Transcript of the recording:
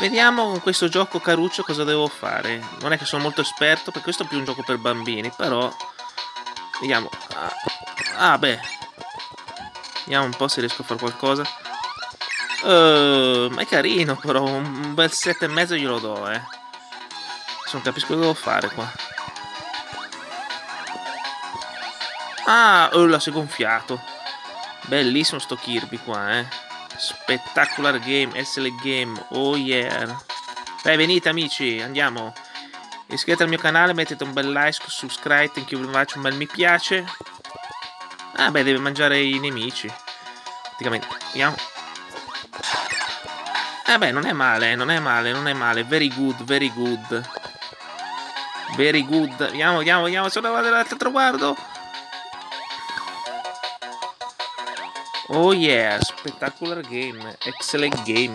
Vediamo con questo gioco caruccio cosa devo fare. Non è che sono molto esperto, perché questo è più un gioco per bambini, però... Vediamo. Ah, ah beh. Vediamo un po' se riesco a fare qualcosa. Uh, ma è carino, però un bel 7,5 glielo do, eh. Non capisco cosa devo fare qua. Ah, oh, la si è gonfiato. Bellissimo sto Kirby qua, eh. Spectacular game, SL game, oh yeah. Dai, venite amici, andiamo. Iscrivetevi al mio canale, mettete un bel like, subscribe, thank you very much, un bel mi piace. Ah, beh, deve mangiare i nemici. Praticamente, andiamo. Eh beh, non è male, non è male, non è male. Very good, very good. Very good. Andiamo, andiamo, andiamo. Sono al traguardo. Oh yeah, spectacular game. Excellent game.